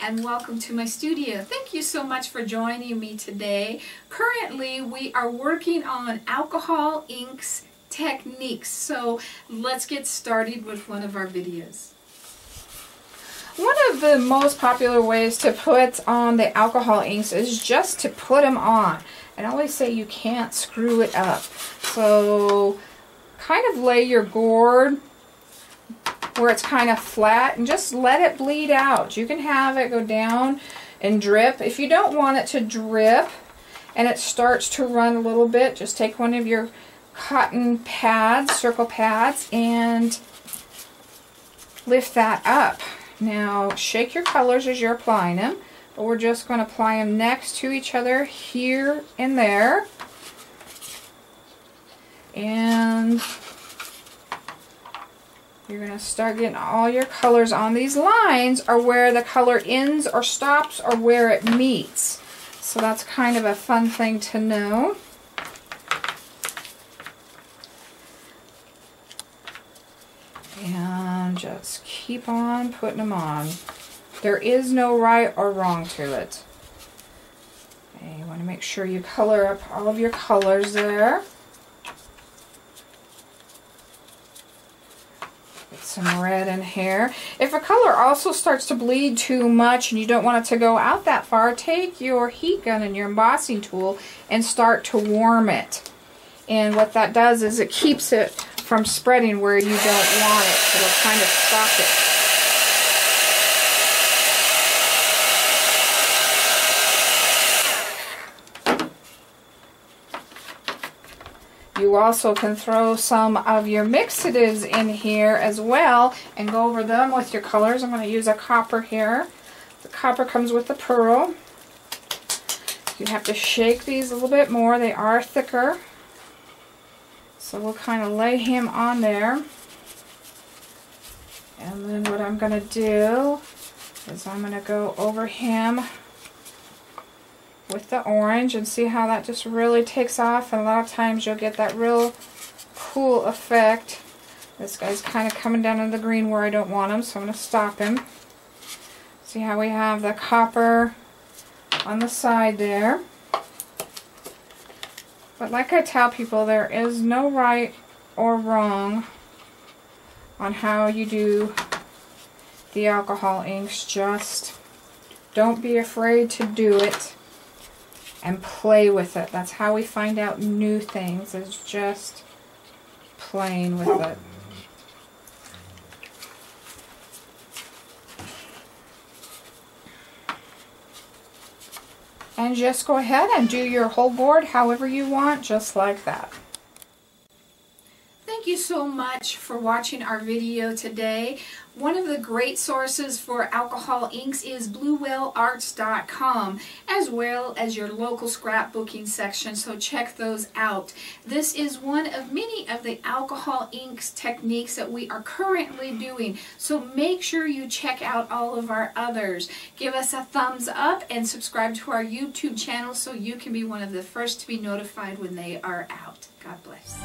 and welcome to my studio. Thank you so much for joining me today. Currently we are working on alcohol inks techniques so let's get started with one of our videos. One of the most popular ways to put on the alcohol inks is just to put them on. And I always say you can't screw it up. So kind of lay your gourd where it's kind of flat and just let it bleed out. You can have it go down and drip. If you don't want it to drip and it starts to run a little bit, just take one of your cotton pads, circle pads, and lift that up. Now shake your colors as you're applying them, but we're just going to apply them next to each other here and there. And you're going to start getting all your colors on these lines are where the color ends or stops or where it meets. So that's kind of a fun thing to know. And just keep on putting them on. There is no right or wrong to it. Okay, you want to make sure you color up all of your colors there. Some red in here. If a color also starts to bleed too much and you don't want it to go out that far, take your heat gun and your embossing tool and start to warm it. And what that does is it keeps it from spreading where you don't want it. So it'll kind of stop it. You also can throw some of your mixatives in here as well and go over them with your colors. I'm going to use a copper here. The copper comes with the pearl. You have to shake these a little bit more. They are thicker. So we'll kind of lay him on there. And then what I'm going to do is I'm going to go over him with the orange and see how that just really takes off and a lot of times you'll get that real cool effect. This guy's kind of coming down into the green where I don't want him so I'm going to stop him. See how we have the copper on the side there. But like I tell people, there is no right or wrong on how you do the alcohol inks. Just don't be afraid to do it and play with it. That's how we find out new things, is just playing with it. And just go ahead and do your whole board however you want, just like that. Thank you so much for watching our video today. One of the great sources for alcohol inks is bluewhalearts.com as well as your local scrapbooking section, so check those out. This is one of many of the alcohol inks techniques that we are currently doing, so make sure you check out all of our others. Give us a thumbs up and subscribe to our YouTube channel so you can be one of the first to be notified when they are out. God bless.